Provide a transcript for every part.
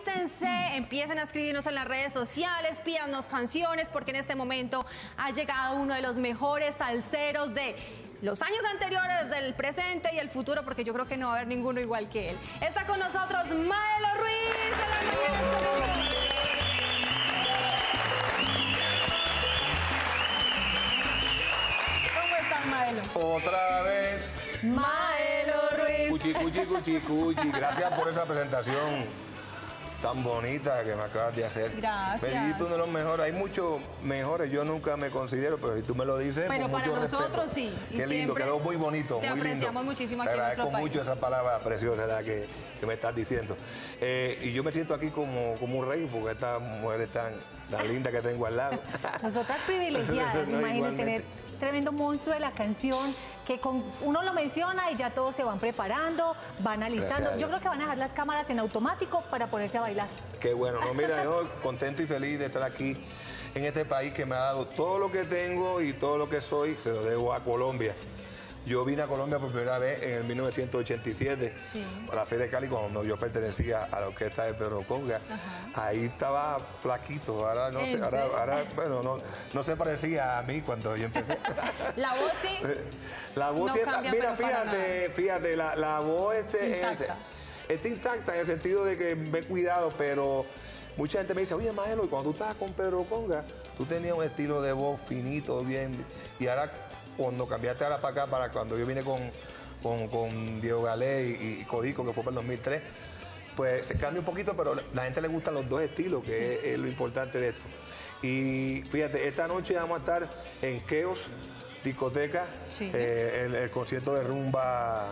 alístense, empiecen a escribirnos en las redes sociales, pídanos canciones, porque en este momento ha llegado uno de los mejores salseros de los años anteriores, del presente y el futuro, porque yo creo que no va a haber ninguno igual que él. Está con nosotros Maelo Ruiz de las Mujeres ¿Cómo estás, Maelo? Otra vez. Maelo Ruiz. Cuchi, cuchi, cuchi, cuchi. Gracias por esa presentación tan bonita que me acabas de hacer. Gracias. Dijiste uno de los mejores. Hay muchos mejores. Yo nunca me considero, pero si tú me lo dices, Pero con para mucho nosotros respeto. sí. Y Qué lindo, quedó muy bonito. te muy lindo. apreciamos muchísimo aquí Te en nuestro agradezco país. mucho esa palabra preciosa. Que, que me estás diciendo. Eh, y yo me siento aquí como, como un rey, porque estas mujeres tan, tan lindas que tengo al lado. Nosotras privilegiadas, No, imagínate tener tremendo monstruo de la canción que con uno lo menciona y ya todos se van preparando, van Gracias alistando. a Dios. Yo creo que van a dejar las cámaras en automático para ponerse a bailar. Qué bueno, no, mira, yo contento y feliz de estar aquí en este país que me ha dado todo lo que tengo y todo lo que soy, se lo debo a Colombia. Yo vine a Colombia por primera vez en el 1987, Sí. a la Fe de Cali, cuando yo pertenecía a la orquesta de Pedro Conga. Ahí estaba flaquito, ahora no sé, ¿En ahora, ahora, bueno, no, no se parecía a mí cuando yo empecé. La voz sí. La voz No sí está- cambia, mira, fíjate, fíjate, la, la voz este es- está intacta en el sentido de que me he cuidado, pero mucha gente me dice, oye, Maelo, y cuando tú estabas con Pedro Conga, tú tenías un estilo de voz finito, bien, y ahora cuando cambiaste ahora para acá, para cuando yo vine con, con, con Diego Galé y, y Codico, que fue para el 2003, pues se cambia un poquito, pero la gente le gustan los dos estilos, que es, es lo importante de esto. Y fíjate, esta noche vamos a estar en Keos, discoteca, Sí. eh, el, el concierto de rumba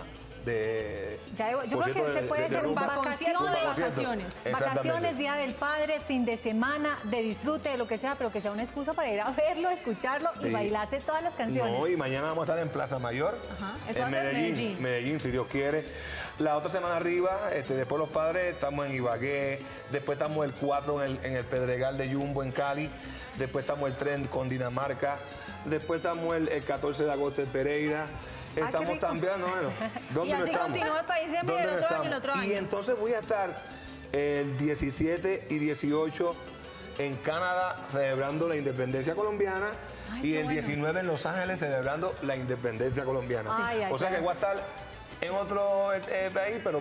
de... Ya, yo creo que de- se puede de- de hacer un concierto de vacaciones. Vacaciones, Día del Padre, fin de semana, de disfrute, de lo que sea, pero que sea una excusa para ir a verlo, escucharlo y Sí. bailarse todas las canciones. No, y mañana vamos a estar en Plaza Mayor, Ajá, eso en va a ser Medellín, Medellín. Medellín, si Dios quiere. La otra semana arriba, este, después los padres, estamos en Ibagué, después estamos el 4 en el, en el Pedregal de Jumbo en Cali, después estamos el 3 con Dinamarca, después estamos el, el 14 de agosto en Pereira. Qué Estamos rico. también, no, bueno, ¿dónde Y así estamos? continúa hasta diciembre y el ¿Dónde no otro año y el otro Y año. entonces voy a estar el 17 y 18 en Canadá celebrando la independencia colombiana Ay, y el bueno. 19 en Los Ángeles celebrando la independencia colombiana. Ay, ay, o sea que voy a estar en otro eh, país, pero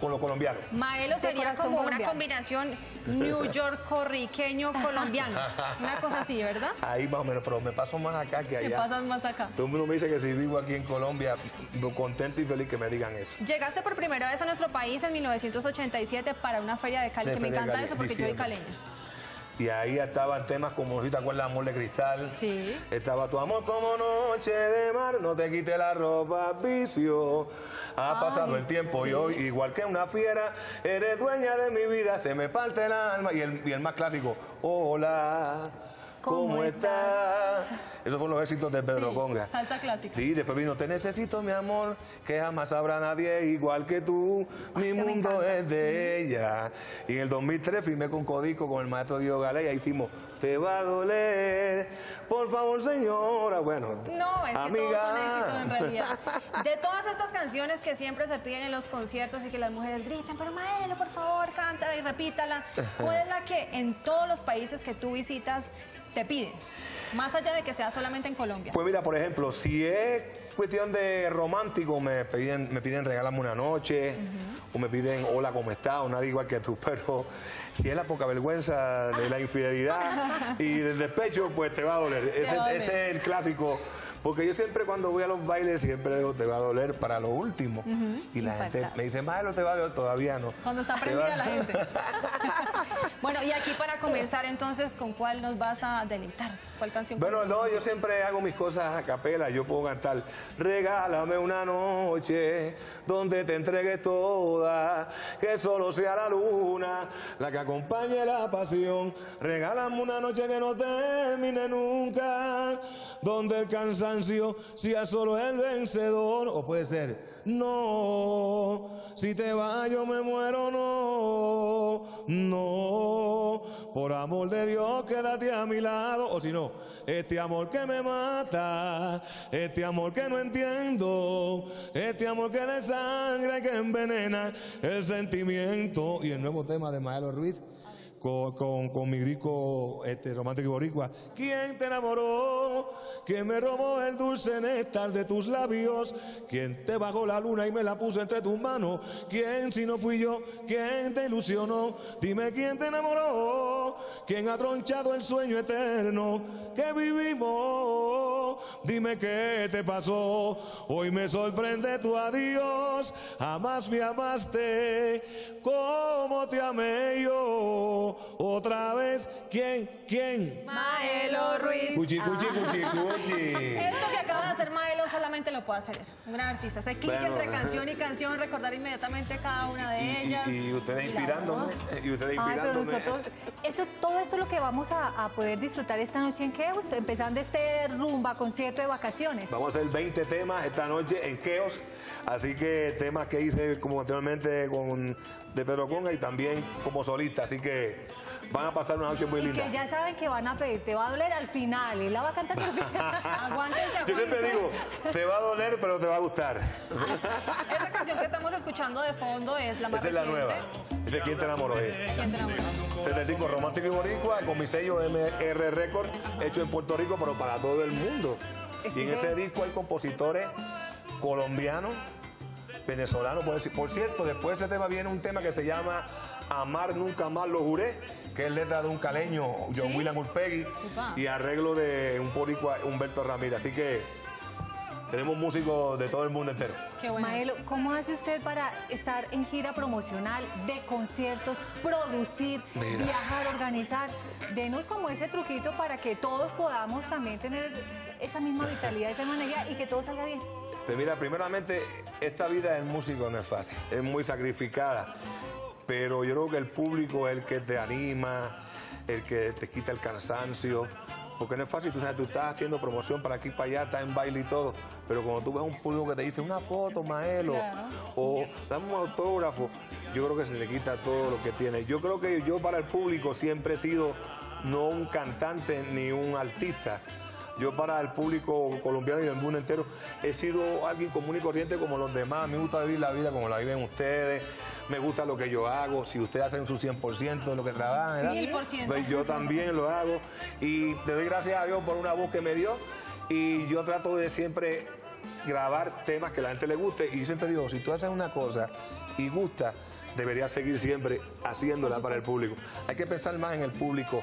con los colombianos. Maelo sería como una colombiano. combinación New York corriqueño colombiano. Una cosa así, ¿verdad? Ahí más o menos, pero me paso más acá que Te allá. pasas más acá. Todo el mundo me dice que si vivo aquí en Colombia, contento y feliz que me digan eso. Llegaste por primera vez a nuestro país en 1987 para una feria de Cali, De que me encanta Cali, eso porque yo soy caleña. Y ahí estaban temas como, si te acuerdas, Amor de Cristal. Sí. Estaba tu amor como noche de mar, no te quite la ropa, vicio. Ha pasado el tiempo y hoy, igual que una fiera, eres dueña de mi vida, se me parte el alma. Y el, y el más clásico, hola, ¿cómo, ¿Cómo estás? Esos fueron los éxitos de Pedro Sí, Conga. salsa clásica. Sí, después vino, te necesito, mi amor, que jamás habrá nadie igual que tú. Mi mundo es de ella. Y en el 2003 firmé con Codico, con el maestro Diego ahí hicimos, te va a doler, por favor, señora. Bueno, No, es que todos son amiga. éxitos en realidad. De todas estas canciones que siempre se piden en los conciertos y que las mujeres gritan, pero Maelo, por favor, cántala y repítala. ¿Cuál es la que en todos los países que tú visitas te piden? Más allá de que sea solamente en Colombia. Pues mira, por ejemplo, si es cuestión de romántico, me piden, me piden regálame una noche, o me piden hola, ¿cómo estás? O nadie igual que tú, pero si es la poca vergüenza de la infidelidad y del despecho, pues te va a doler. Ese, va a doler. ese es el clásico. Porque yo siempre cuando voy a los bailes siempre digo, te va a doler para lo último. Y la gente me dice, Malo, te va a doler, todavía no. Cuando está prendida la gente. bueno, y aquí para comenzar entonces, ¿con cuál nos vas a deleitar? ¿Cuál canción? Bueno, no, yo siempre hago mis cosas a capela. Yo puedo cantar, regálame una noche donde te entregue toda, que solo sea la luna la que acompañe la pasión. Regálame una noche que no termine nunca, donde el cansancio sea solo el vencedor. O puede ser, no, si te vas yo me muero, no, no, por amor de Dios, quédate a mi lado. O si no, este amor que me mata, este amor que no entiendo, este amor que desangra y que envenena el sentimiento. Y el nuevo tema de Maelo Ruiz con, con, mi disco este, romántico boricua. ¿Quién te enamoró? ¿Quién me robó el dulce néctar de tus labios? ¿Quién te bajó la luna y me la puso entre tus manos? ¿Quién si no fui yo? ¿Quién te ilusionó? Dime quién te enamoró. ¿Quién ha tronchado el sueño eterno que vivimos? Dime qué te pasó. Hoy me sorprende tu adiós. Jamás me amaste como te amé yo otra vez. ¿Quién? ¿Quién? Maelo Ruiz. Cuchi, cuchi, cuchi, cuchi. Esto que acaba de hacer Maelo solamente lo puede hacer un gran artista. Ese clic entre canción y canción, recordar inmediatamente cada una de ellas. Y, ustedes inspirándome. Y ustedes pero nosotros, eso, todo esto es lo que vamos a, poder disfrutar esta noche en Keos, empezando este rumba, concierto de vacaciones. Vamos a hacer 20 temas esta noche en Keos. Así que temas que hice como anteriormente con de Pedro Conga y también como solista. Así que van a pasar una noche muy linda. Y que ya saben que van a pedir, te va a doler al final, y la va a cantar al final. aguántense, Yo siempre digo, te va a doler, pero te va a gustar. Esa canción que estamos escuchando de fondo es la más Esa es la nueva. Ese ¿Quién te enamoró? ¿Quién te enamoró? 75 Romántico y Boricua con mi sello MR Record, hecho en Puerto Rico, pero para todo el mundo. Y en ese disco hay compositores colombianos, venezolanos. Por cierto, después de ese tema viene un tema que se llama Amar Nunca Más Lo Juré, que es letra de un caleño, John William Urpegui, y arreglo de un poricua, Humberto Ramírez. Así que tenemos músicos de todo el mundo entero. Qué bueno. Maelo, ¿cómo hace usted para estar en gira promocional de conciertos, producir, viajar, organizar? Denos como ese truquito para que todos podamos también tener esa misma vitalidad, esa energía y que todo salga bien. Pues mira, primeramente, esta vida del músico no es fácil, es muy sacrificada pero yo creo que el público es el que te anima, el que te quita el cansancio, porque no es fácil, tú sabes, tú estás haciendo promoción para aquí, para allá, estás en baile y todo, pero cuando tú ves un público que te dice una foto, Maelo, o dame un autógrafo, yo creo que se le quita todo lo que tiene. Yo creo que yo para el público siempre he sido no un cantante ni un artista. Yo para el público colombiano y del mundo entero he sido alguien común y corriente como los demás. Me gusta vivir la vida como la viven ustedes me gusta lo que yo hago, si ustedes hacen su 100% de lo que trabajan, pues yo también lo hago. Y te doy gracias a Dios por una voz que me dio. Y yo trato de siempre grabar temas que la gente le guste. Y siempre digo, si tú haces una cosa y gusta, deberías seguir siempre haciéndola para el público. Hay que pensar más en el público,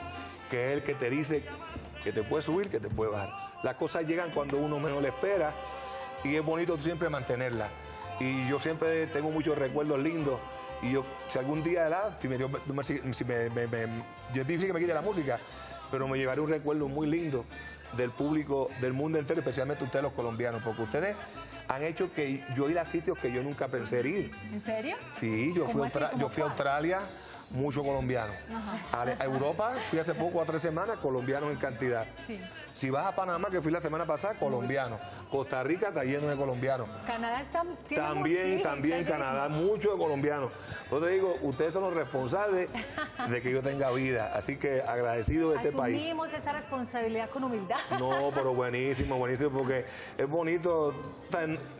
que es el que te dice que te puede subir, que te puede bajar. Las cosas llegan cuando uno menos le espera. Y es bonito siempre mantenerla. Y yo siempre tengo muchos recuerdos lindos. Y yo, si algún día, si me, si me, me, yo dije que me quite la música, pero me llevaré un recuerdo muy lindo del público del mundo entero, especialmente ustedes los colombianos, porque ustedes han hecho que yo ir a sitios que yo nunca pensé ir. ¿En serio? Sí, yo fui, yo fui a Australia, mucho colombiano. A, Europa fui hace poco, a tres semanas, colombianos en cantidad. Sí. Si vas a Panamá, que fui la semana pasada, colombiano. Costa Rica está lleno de colombianos. Canadá está... También, también Canadá, mucho de colombianos. Entonces digo, ustedes son los responsables de que yo tenga vida. Así que agradecido de este país. Asumimos esa responsabilidad con humildad. No, pero buenísimo, buenísimo, porque es bonito.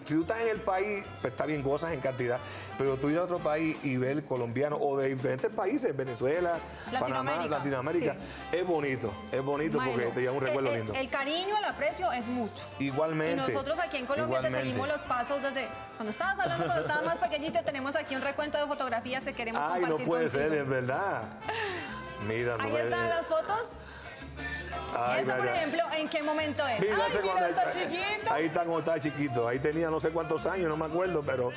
Si tú estás en el país, pues está bien, cosas en cantidad. Pero tú ir a otro país y ver colombiano o de diferentes países, Venezuela, Panamá, Latinoamérica, es bonito, es bonito porque te lleva un recuerdo lindo. El cariño, el aprecio es mucho. Igualmente. Y nosotros aquí en Colombia te seguimos los pasos desde cuando estabas hablando, cuando estabas más pequeñito, tenemos aquí un recuento de fotografías que queremos Ay, compartir no puede ser, es verdad. Mira, Ahí están las fotos. Ay, Esta, por ejemplo, ¿en qué momento es? Mira, Ay, mira, está chiquito. Ahí está como está chiquito. Ahí tenía no sé cuántos años, no me acuerdo, pero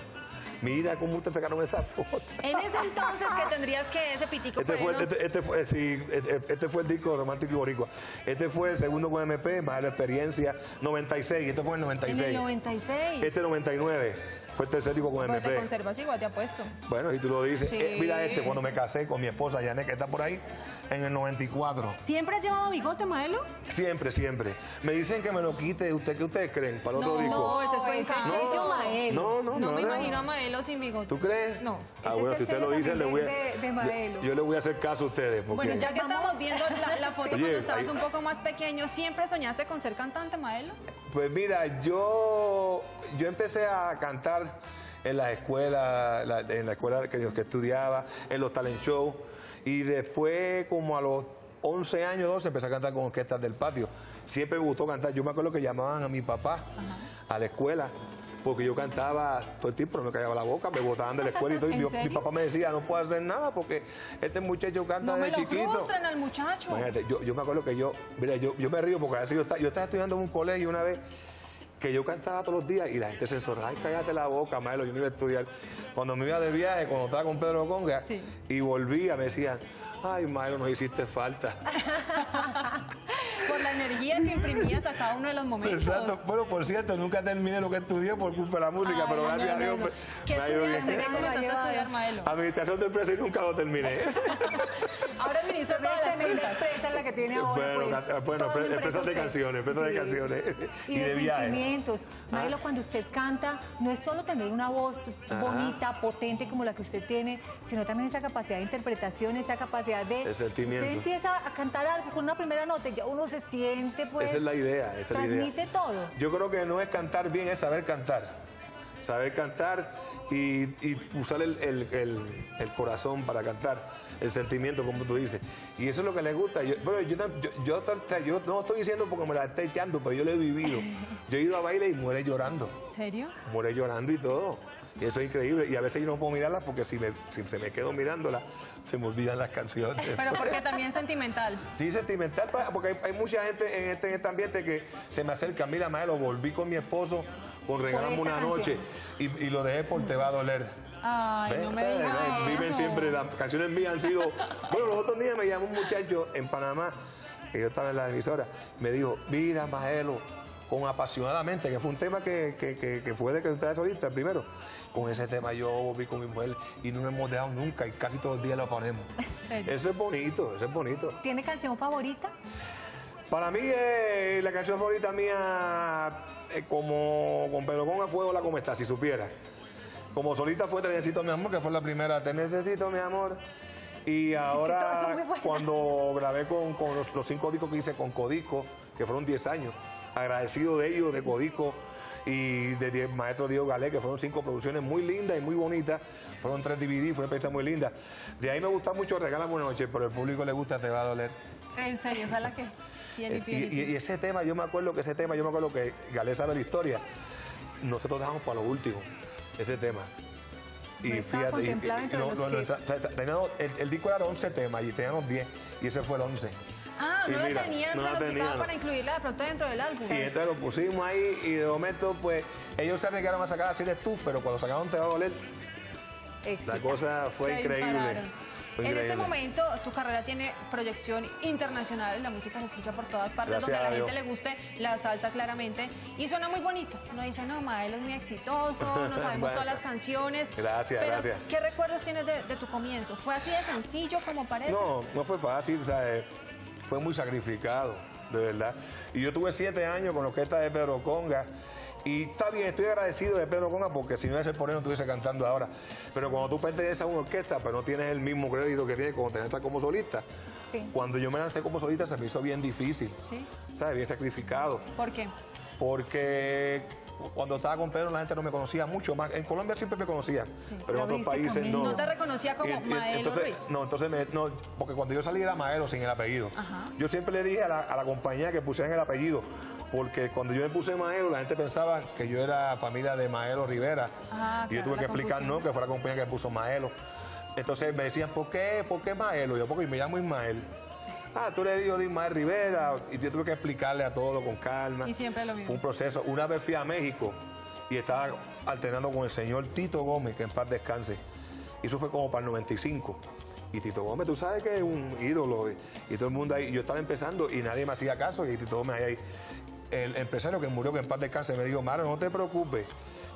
Mira cómo ustedes sacaron esa foto. En ese entonces que tendrías que ese pitico este fue, este, este, fue, sí, este, este, fue el disco romántico y boricua. Este fue el segundo con MP, más la experiencia 96. Este fue el 96. En el 96. Este 99. Fue el tercer disco con Pero te MP. conservas igual, te apuesto. Bueno, y tú lo dices. Sí. Eh, mira este, cuando me casé con mi esposa Janet, que está por ahí, en el 94. ¿Siempre has llevado bigote, Maelo? Siempre, siempre. Me dicen que me lo quite. ¿Usted qué ustedes creen? Para el otro No, disco. no, ese es encanto. es sello Maelo. No, no, No me no. imagino a Maelo sin bigote. ¿Tú crees? No. Ah, Ese bueno, si usted lo dice, le voy a. de- de Maelo. yo, yo le voy a hacer caso a ustedes. Porque, Bueno, ya que Vamos. estamos viendo la, la foto Oye, cuando estabas ahí- un poco más pequeño, ¿siempre soñaste con ser cantante, Maelo? Pues mira, yo, yo empecé a cantar en la escuela, la- en la escuela que, que estudiaba, en los talent shows, y después como a los 11 años, 12, empecé a cantar con orquestas del patio. Siempre me gustó cantar. Yo me acuerdo que llamaban a mi papá a la escuela. Porque yo cantaba todo el tiempo, pero me callaba la boca, me botaban de la escuela y todo. Y ¿En mi, papá me decía, no puedo hacer nada porque este muchacho canta No de chiquito. frustren al muchacho. Imagínate, yo, yo me acuerdo que yo, mira, yo, yo me río porque a veces yo, estaba, yo estaba estudiando en un colegio una vez que yo cantaba todos los días y la gente se zorra, ay, cállate la boca, Maelo, yo no iba a estudiar. Cuando me iba de viaje, cuando estaba con Pedro Conga Sí. y volvía, me decían, ay, Maelo, nos hiciste falta. Por la energía que imprimías a cada uno de los momentos. Exacto. Bueno, por cierto, nunca terminé lo que estudié por culpa de la música, Ay, pero no, gracias no, a Dios ¿Qué estudiaste? ¿Qué comenzaste a estudiar, Maelo? Administración de empresa y nunca lo terminé. Ahora administro todas las cuentas. empresa la que tiene ahora. bueno, pues, bueno, empresas de canciones, empresas de canciones Y, y de, de viajes. sentimientos. Ah. Maelo, cuando usted canta, no es solo tener una voz bonita, potente como la que usted tiene, sino también esa capacidad de interpretación, esa capacidad de... El sentimiento. Usted empieza a cantar algo con una primera nota y ya uno se siente, pues... Esa es la idea, esa es la idea. Transmite todo. Yo creo que no es cantar bien, es saber cantar. Saber cantar y, y usar el, el- el- el corazón para cantar, el sentimiento, como tú dices. Y eso es lo que les gusta. Yo, bueno, yo, yo, yo no estoy diciendo porque me la esté echando, pero yo lo he vivido. Yo he ido a baile y muere llorando. ¿En serio? Muere llorando y todo. Y eso es increíble. Y a veces yo no puedo mirarla porque si, me, si se me quedo mirándola, se me olvidan las canciones. Pero porque también sentimental. Sí, sentimental, porque hay, hay mucha gente en este, en este ambiente que se me acerca. Mira, Maelo, volví con mi esposo con Regalamos una noche y, y lo dejé por Te va a doler. Ay, ¿Ves? no me digas. Viven siempre, las canciones mías han sido... Bueno, los otros días me llamó un muchacho en Panamá, que yo estaba en la emisora, me dijo, mira, Maelo, con apasionadamente, que fue un tema que, que, que- que fue de que usted solista primero. Con ese tema yo volví con mi mujer y no nos hemos dejado nunca y casi todos los días lo ponemos. Eso es bonito, eso es bonito. ¿Tiene canción favorita? Para mí, eh, la canción favorita mía, eh, como con Pedro Conga fue Hola, ¿cómo estás? Si supiera. Como solita fue Te necesito, mi amor, que fue la primera, Te necesito, mi amor. Y ahora, cuando grabé con, con los, los cinco discos que hice con Codico, que fueron 10 años, agradecido de ellos, de Codico y de Maestro Diego Galé, que fueron cinco producciones muy lindas y muy bonitas. Fueron tres DVD, fue una experiencia muy linda. De ahí me gusta mucho Regálame una noche, pero al público le gusta Te va a doler. En serio, esa es la que. Y Es- y y, y ese tema, yo me acuerdo que ese tema, yo me acuerdo que Galé sabe la historia. Nosotros dejamos para lo último ese tema. No tra- tra- teníamos- el, el disco era de 11 temas y teníamos 10 y ese fue el 11. Ah, no la tenían no para incluirla de pronto dentro del álbum. Y entonces lo pusimos ahí y de momento, pues, ellos se arriesgaron a sacar así eres tú, pero cuando sacaron Te va a doler, la cosa fue Se increíble. Fue En este momento tu carrera tiene proyección internacional, la música se escucha por todas partes, Gracias donde a la Dios. gente le guste la salsa claramente y suena muy bonito. Uno dice, no, Mael es muy exitoso, no sabemos Bueno. todas las canciones. Gracias, pero, gracias. ¿qué recuerdos tienes de, de tu comienzo? ¿Fue así de sencillo como parece? No, no fue fácil, ¿sabes? Fue muy sacrificado, de verdad. Y yo tuve siete años con la orquesta de Pedro Conga. Y está bien, estoy agradecido de Pedro Conga porque si no por él no estuviese cantando ahora. Pero cuando tú perteneces a una orquesta, pero no tienes el mismo crédito que tienes cuando te entras como solista. Sí. Cuando yo me lancé como solista se me hizo bien difícil, ¿Sí? ¿sabes? Bien sacrificado. ¿Por qué? Porque cuando estaba con Pedro la gente no me conocía mucho más. En Colombia siempre me conocía, pero en otros países camino. no. No te reconocía como Y- Maelo entonces, Ruiz. No, entonces me- no, porque cuando yo salí era Maelo sin el apellido. Ajá. Yo siempre le dije a la, a la compañía que pusieran el apellido, porque cuando yo me puse Maelo la gente pensaba que yo era familia de Maelo Rivera. Ah, y yo tuve que explicar, confusión. no, que fue la compañía que puso Maelo. Entonces me decían, ¿por qué, ¿por qué Maelo? Yo, porque me llamo Ismael. Ah, tú eres hijo de Ismael Rivera. Y yo tuve que explicarle a todo con calma. Y siempre lo mismo. Fue un proceso. Una vez fui a México y estaba alternando con el señor Tito Gómez, que en paz descanse. Y eso fue como para el 95. Y Tito Gómez, tú sabes que es un ídolo. Y, y todo el mundo ahí. Yo estaba empezando y nadie me hacía caso. Y Tito Gómez ahí. El empresario que murió, que en paz descanse, me dijo, Maro, no te preocupes,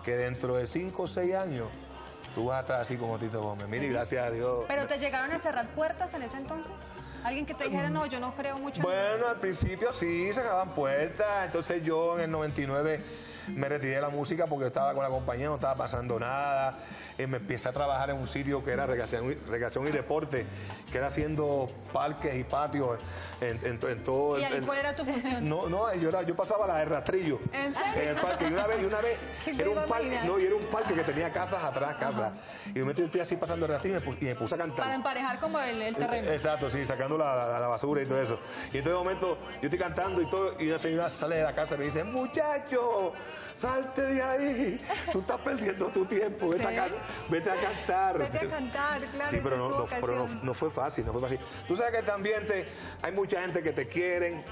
que dentro de 5 o 6 años tú vas a estar así como Tito Gómez. Mire, gracias a Dios. ¿Pero te llegaron a cerrar puertas en ese entonces? ¿Alguien que te dijera, no, yo no creo mucho en Bueno, al principio sí, se cerraban puertas. Entonces yo en el 99 me retiré de la música porque estaba con la compañía, no estaba pasando nada. Eh, me empecé a trabajar en un sitio que era recreación, y- recreación y deporte, que era haciendo parques y patios en, en en todo. ¿Y ahí el- cuál era tu función? No, no, yo, era- yo pasaba la de rastrillo. ¿En serio? En el parque. Y una vez, y una vez ¿Qué me era un parque, no, y era un parque que tenía casas atrás, casas. Y de momento yo estoy así pasando el rastrillo y me pu- y me puse a cantar. Para emparejar como el, el terreno. Exacto, sí, sacando la, la- la basura y todo eso. Y en todo momento yo estoy cantando y todo, y una señora sale de la casa y me dice, muchacho, salte de ahí, tú estás perdiendo tu tiempo, ¿Sí? a, can- vete a cantar. Vete a cantar, claro. Sí, pero, no, pero no- no fue fácil, no fue fácil. Tú sabes que este ambiente hay mucha gente que te quieren,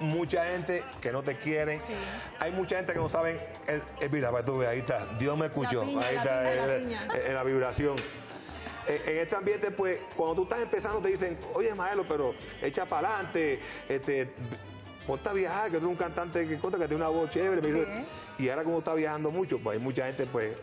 mucha gente que no te quieren, Sí. hay mucha gente que no saben, eh, eh, mira, para tú ahí está, Dios me escuchó, piña, ahí la está piña, la eh, piña. eh, la vibración. Eh, En este ambiente, pues, cuando tú estás empezando, te dicen, oye, Maelo, pero echa para adelante, este, ponte a viajar, que tú eres un cantante que cuenta que tiene una voz chévere. Y ahora como está viajando mucho, pues hay mucha gente, pues,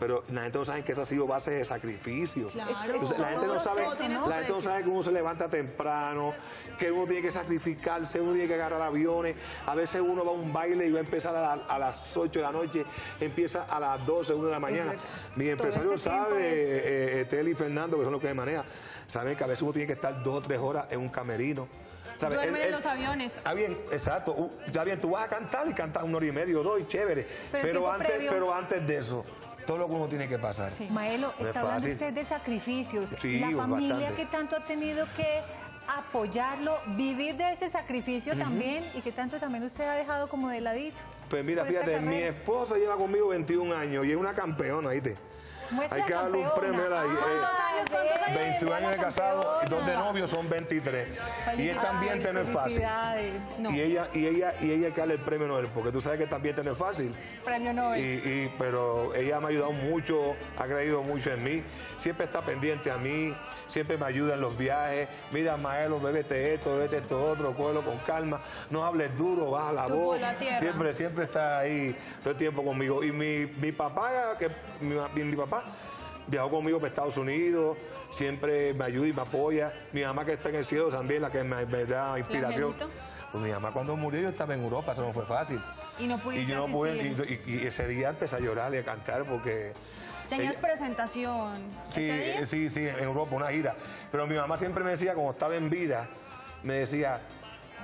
pero la gente no sabe que eso ha sido base de sacrificio. Claro. Entonces, la gente no sabe, la gente no sabe que uno se levanta temprano, que uno tiene que sacrificarse, uno tiene que agarrar aviones. A veces uno va a un baile y va a empezar a, la- a las 8 de la noche, empieza a las 12, 1 de la mañana. Mi empresario sabe, es- eh, eh, Teli y Fernando, que son los que me manejan, saben que a veces uno tiene que estar dos o tres horas en un camerino. ¿Sabe? Duermen en los aviones. Está bien, exacto. Uh, Ya bien, tú vas a cantar y cantas una hora y media o dos y chévere. Pero antes, previo- pero antes de eso, todo lo que uno tiene que pasar. Sí. Maelo, No es está hablando usted de sacrificios. Sí, la familia bastante. que tanto ha tenido que apoyarlo, vivir de ese sacrificio también y que tanto también usted ha dejado como de ladito. Pues mira, fíjate, mi esposa lleva conmigo 21 años y es una campeona, ¿viste? Hay que darle un premio. Ah, eh, ¿Cuántos años, cuántos años? 21 años de la casado y dos de novios son 23. Y este ambiente no es fácil. No. Y ella, y ella, y ella hay que darle el premio Nobel, porque tú sabes que este ambiente no es fácil. Premio Y, Nobel. y- pero ella me ha ayudado mucho, ha creído mucho en mí, siempre está pendiente a mí, siempre me ayuda en los viajes. Mira, Maelo, bébete esto, bébete esto otro, cógelo con calma, no hables duro, baja la voz. a tierra. Siempre, siempre está ahí todo el tiempo conmigo. Y mi, mi papá, que mi, mi papá viajó conmigo para Estados Unidos, siempre me ayuda y me apoya. Mi mamá que está en el cielo también, la que me, me da inspiración. Pues mi mamá cuando murió yo estaba en Europa, eso no fue fácil. Y no Y pudiste yo no pude, y, y- y ese día empecé a llorar y a cantar porque... ¿Tenías ella- presentación Sí, ese día? eh, sí, sí, en Europa, una gira. Pero mi mamá siempre me decía, como estaba en vida, me decía,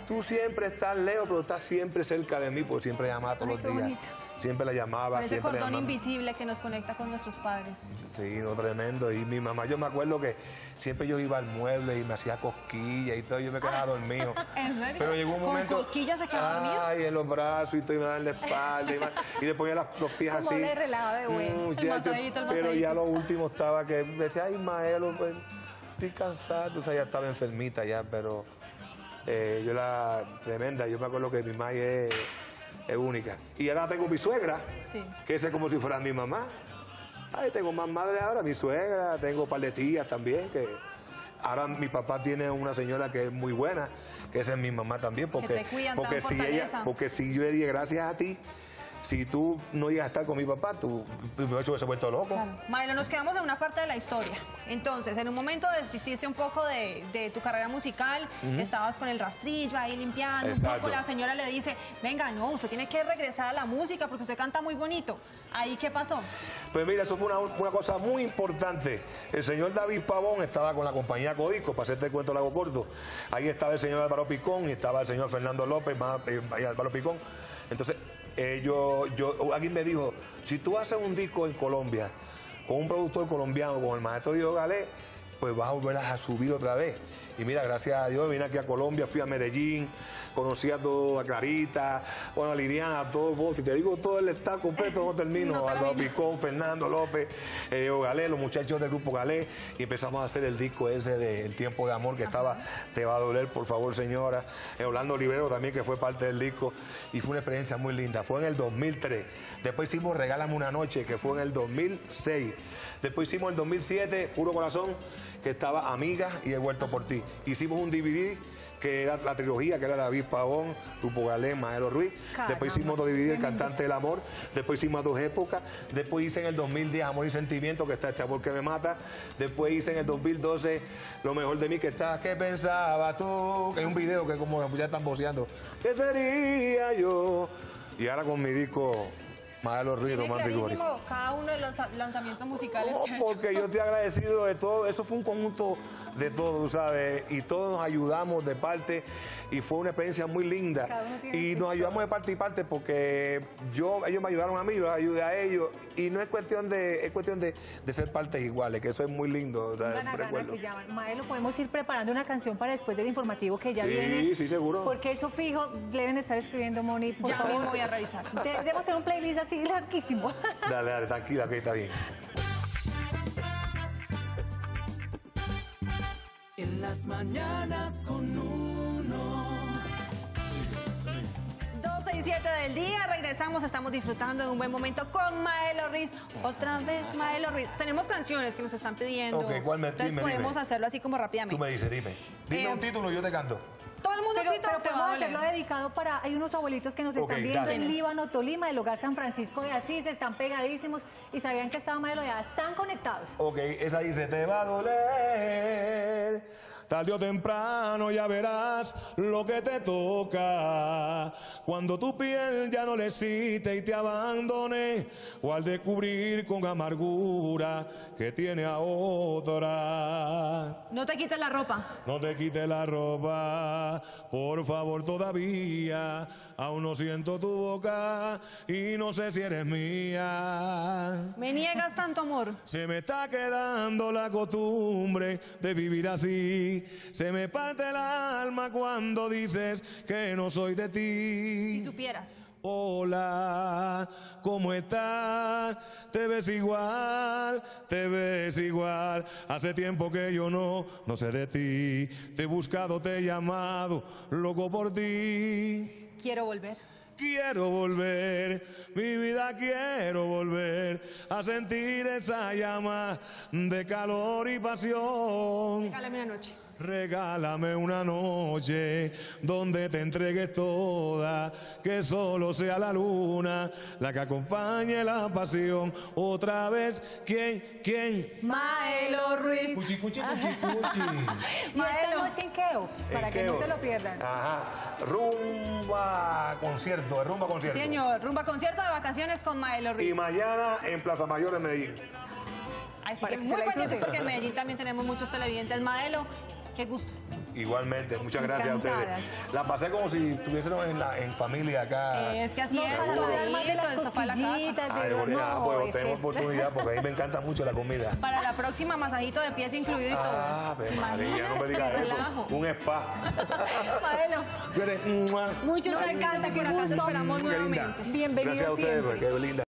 tú siempre estás lejos, pero estás siempre cerca de mí, porque siempre llamaba todos Ay, los días. Siempre la llamaba, ese siempre cordón invisible que nos conecta con nuestros padres. Sí, no, tremendo. Y mi mamá, yo me acuerdo que siempre yo iba al mueble y me hacía cosquillas y todo, yo me quedaba dormido. ¿En serio? Pero llegó un ¿Con momento. cosquillas se quedaba dormido? Ay, en los brazos y todo, y me daban la espalda. Y, me- y le ponía las- los pies Como así. le relajaba de bueno. Mm, El masadito, el Pero ya lo último estaba que me decía, ay, Maelo, pues, estoy cansado. O sea, ya estaba enfermita ya, pero eh, yo la tremenda. Yo me acuerdo que mi madre es, es única. Y ahora tengo mi suegra, Sí. que esa es como si fuera mi mamá. Ay, tengo más madre ahora, mi suegra, tengo un par de tías también, que ahora mi papá tiene una señora que es muy buena, que esa es mi mamá también, porque, porque, si ella, porque si yo le dije gracias a ti, si tú no llegas a estar con mi papá, tú me hubiese vuelto loco. Claro. Maelo, nos quedamos en una parte de la historia. Entonces, en un momento desististe un poco de, de tu carrera musical, estabas con el rastrillo ahí limpiando, un poco la señora le dice, venga, no, usted tiene que regresar a la música porque usted canta muy bonito. Ahí, ¿qué pasó? Pues mira, eso fue una, una cosa muy importante. El señor David Pavón estaba con la compañía Codico, para hacerte el cuento largo corto. Ahí estaba el señor Álvaro Picón y estaba el señor Fernando López, más, eh, Álvaro Picón. Entonces, eh, yo, yo, alguien me dijo, si tú haces un disco en Colombia con un productor colombiano, con el maestro Diego Galé, pues vas a volver a subir otra vez. Y mira, gracias a Dios, vine aquí a Colombia, fui a Medellín, conocí a todo, a Clarita, bueno, a Liliana, a todo, vos, si te digo todo el staff completo, no termino, No Álvaro termina. Picón, Fernando López, eh, Galé, los muchachos del grupo Galé, y empezamos a hacer el disco ese de El Tiempo de Amor, que estaba Te va a doler, por favor, señora, Eh, Orlando Olivero también, que fue parte del disco, y fue una experiencia muy linda, fue en el 2003, después hicimos Regálame una noche, que fue en el 2006, después hicimos el 2007, Puro Corazón, que estaba Amiga y He vuelto por ti. Hicimos un DVD que era la trilogía, que era David Pavón, Lupo Galén, Maelo Ruiz. Caramba, Después hicimos otro DVD, El. Cantante del Amor. Después hicimos Dos Épocas. Después hice en el 2010 Amor y Sentimiento, que está Este Amor que me mata. Después hice en el 2012 Lo Mejor de mí, que está ¿Qué pensaba tú? Que es un video que como ya están voceando. ¿Qué sería yo? Y ahora con mi disco Maelo Ruiz, Romántico. cada uno de los lanzamientos musicales No, que ha hecho. porque yo estoy agradecido de todo. Eso fue un conjunto de todo, tú ¿sabes? Y todos nos ayudamos de parte y fue una experiencia muy linda. Cada uno tiene Y nos ayudamos de parte y parte porque yo, ellos me ayudaron a mí, yo ayudé a ellos. Y no es cuestión de, es cuestión de, de ser partes iguales, que eso es muy lindo. o sea, Gana, que llaman. Maelo, podemos ir preparando una canción para después del informativo que ya Sí, viene. sí, seguro. Porque eso fijo, le deben estar escribiendo Moni, por Ya favor. mismo voy a revisar. De- Debemos hacer un playlist así larguísimo. Dale, dale, tranquila, que está bien. En las mañanas con uno. 12 y 7 del día, regresamos, estamos disfrutando de un buen momento con Maelo Ruiz. Otra vez Maelo Ruiz. Tenemos canciones que nos están pidiendo. Ok, ¿cuál me- Entonces dime, podemos dime. hacerlo así como rápidamente. Tú me dices, dime. Dime Eh, un título, yo te canto. Todo el mundo Pero, escrito pero podemos hacerlo dedicado para. Hay unos abuelitos que nos Ok, están viendo dale. en Líbano, Tolima, del hogar San Francisco de Asís, están pegadísimos y sabían que estaba Maelo ya están conectados. Ok, esa dice, te va a doler. Tarde o temprano ya verás lo que te toca. Cuando tu piel ya no le cite y te abandone, o al descubrir con amargura que tiene a otra. No te quites la ropa. No te quites la ropa, por favor todavía. Aún no siento tu boca y no sé si eres mía. Me niegas tanto amor. Se me está quedando la costumbre de vivir así. Se me parte el alma cuando dices que no soy de Si ti. supieras. Hola, ¿cómo estás? Te ves igual, te ves igual. Hace tiempo que yo no, no sé de ti. Te he buscado, te he llamado, loco por ti. Quiero volver. Quiero volver, mi vida quiero volver a sentir esa llama de calor y pasión. Regálame una noche. Regálame una noche donde te entregues toda, que solo sea la luna la que acompañe la pasión. Otra vez, ¿quién? ¿Quién? Maelo Ruiz. Cuchi, cuchi, cuchi, cuchi. Y esta Maelo. noche en Keops, para ¿En que no se lo pierdan. Ajá. Rumba concierto, rumba concierto. Señor, rumba concierto de vacaciones con Maelo Y Ruiz. mañana en Plaza Mayor en Medellín. Así Para que que se muy pendientes porque en Medellín también tenemos muchos televidentes. Maelo, qué gusto. Igualmente, muchas gracias a Encantadas. ustedes. La pasé como si estuviésemos en, la, en familia acá. Es que así No, es, las el sofá de la casa. Ay, bueno, no, pues es tenemos oportunidad porque a mí me encanta mucho la comida. Para la próxima, masajito de pies incluido y todo. Ah, Ave María, no me digas eso. Un spa. Maelo, Cuídate. Mua. muchos Nos éxitos encanta, y qué por acá te gusto. esperamos nuevamente. Bienvenido Gracias a ustedes, siempre. qué linda.